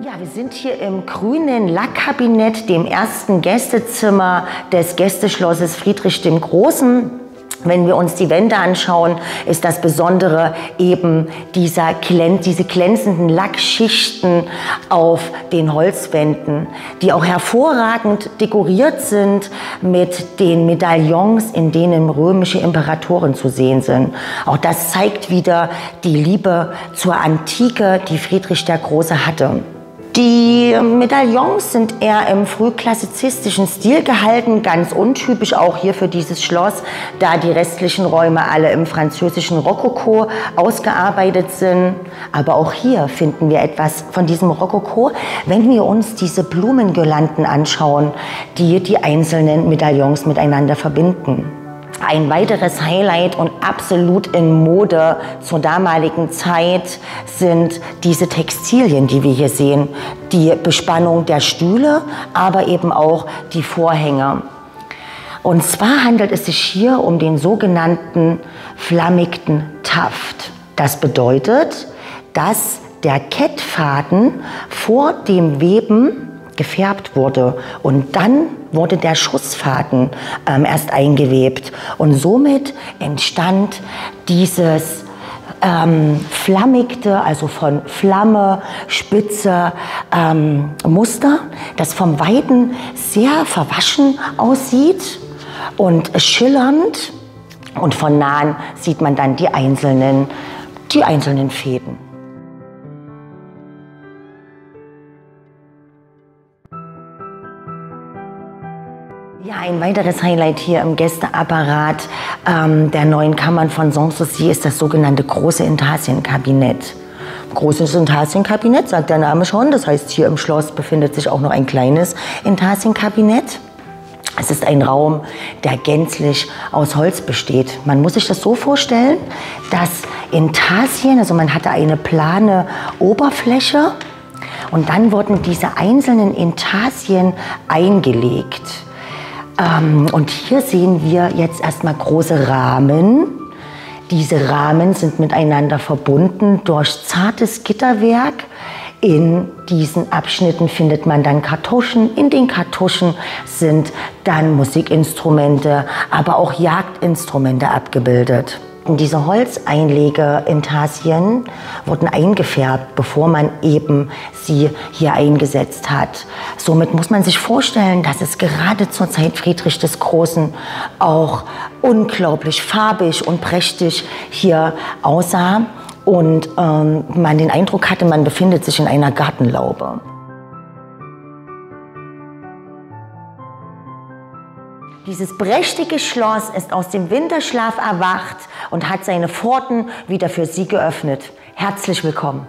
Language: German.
Ja, wir sind hier im grünen Lackkabinett, dem ersten Gästezimmer des Gästeschlosses Friedrich dem Großen. Wenn wir uns die Wände anschauen, ist das Besondere eben dieser, diese glänzenden Lackschichten auf den Holzwänden, die auch hervorragend dekoriert sind mit den Medaillons, in denen römische Imperatoren zu sehen sind. Auch das zeigt wieder die Liebe zur Antike, die Friedrich der Große hatte. Die Medaillons sind eher im frühklassizistischen Stil gehalten, ganz untypisch auch hier für dieses Schloss, da die restlichen Räume alle im französischen Rokoko ausgearbeitet sind. Aber auch hier finden wir etwas von diesem Rokoko, wenn wir uns diese Blumengirlanden anschauen, die die einzelnen Medaillons miteinander verbinden. Ein weiteres Highlight und absolut in Mode zur damaligen Zeit sind diese Textilien, die wir hier sehen. Die Bespannung der Stühle, aber eben auch die Vorhänge. Und zwar handelt es sich hier um den sogenannten flammigten Taft. Das bedeutet, dass der Kettfaden vor dem Weben gefärbt wurde. Und dann wurde der Schussfaden ähm, erst eingewebt. Und somit entstand dieses ähm, flammigte, also von Flamme, Spitze ähm, Muster, das vom Weiten sehr verwaschen aussieht und schillernd. Und von nahen sieht man dann die einzelnen, die einzelnen Fäden. Ja, ein weiteres Highlight hier im Gästeapparat ähm, der neuen Kammern von Sanssouci ist das sogenannte große Intarsienkabinett. Großes Intarsienkabinett, sagt der Name schon. Das heißt, hier im Schloss befindet sich auch noch ein kleines Intarsienkabinett. Es ist ein Raum, der gänzlich aus Holz besteht. Man muss sich das so vorstellen, dass Intarsien, also man hatte eine plane Oberfläche und dann wurden diese einzelnen Intarsien eingelegt. Ähm, und hier sehen wir jetzt erstmal große Rahmen. Diese Rahmen sind miteinander verbunden durch zartes Gitterwerk. In diesen Abschnitten findet man dann Kartuschen. In den Kartuschen sind dann Musikinstrumente, aber auch Jagdinstrumente abgebildet. Diese Holzeinlege-Intarsien wurden eingefärbt, bevor man eben sie hier eingesetzt hat. Somit muss man sich vorstellen, dass es gerade zur Zeit Friedrich des Großen auch unglaublich farbig und prächtig hier aussah und ähm, man den Eindruck hatte, man befindet sich in einer Gartenlaube. Dieses prächtige Schloss ist aus dem Winterschlaf erwacht und hat seine Pforten wieder für Sie geöffnet. Herzlich willkommen.